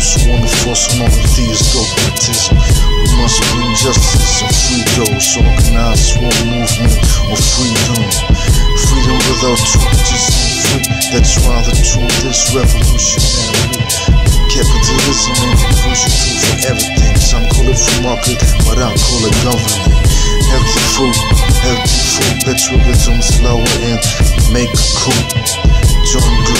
those who want to force on the thieves go victims. We must bring justice and free those organized war movement of freedom. Freedom without truth is free. That's why the truth is revolutionary. Capitalism and revolution crucial for everything. Some call it free market, but I call it government. Healthy food, healthy food. Let's work it on slower and make a coup. John Glenn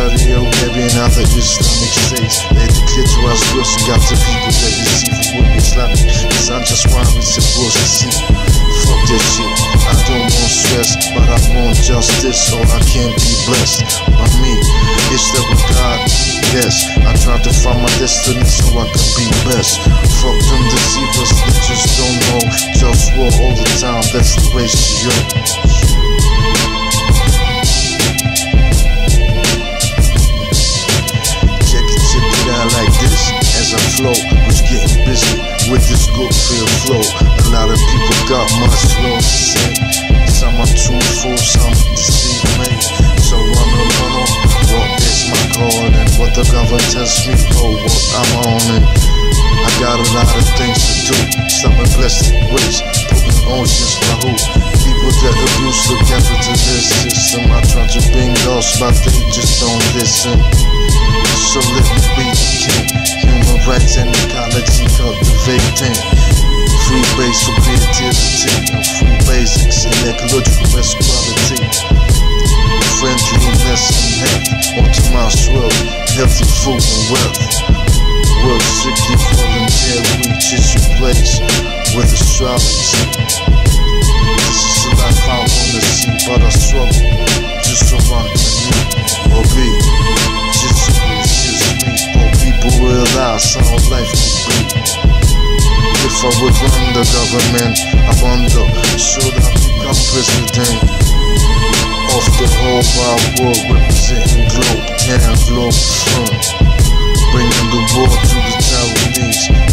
In Saudi Arabia and other Islamic states. They declare to us Wilson got the people that receive the word Islamic. Cause I'm just it's supposed to see. Fuck that shit. I don't want stress, but I want justice so I can be blessed by me. It's the God. Yes, I try to find my destiny so I can be best. Fuck them deceivers that just don't know. Just war all the time, that's the ratio. Check Are truthful, some me. So run on, run on. What is my calling? What the government tells me, oh, what I'm on. I got a lot of things to do. Some in plastic waste, putting oceans by who? People that abuse the capitalist system. I try to bring those, but they just don't listen. So let me be king. Human rights and ecology cultivating. Free base for creativity healthy food and wealth. Work strictly volunteer, reaches your place with astrology. This is the life I wanna see, but I struggle just so I can live or be. Just so it's just me, or people realize how life could be. If I would run the government, I wonder, should I become president? Of the whole wide world, representing globe, town, globe front. Bringing the war to the Taiwanese.